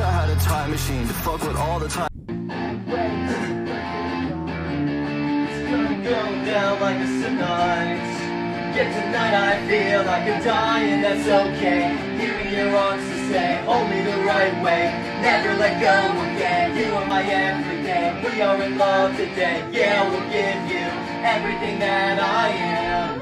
I had a time machine to fuck with all the time. It's gonna go down like a tonight. Yet tonight I feel like I'm dying, that's okay. Give me your arms to stay, hold me the right way. Never let go again. You are my everything. We are in love today. Yeah, we'll give you everything that I am.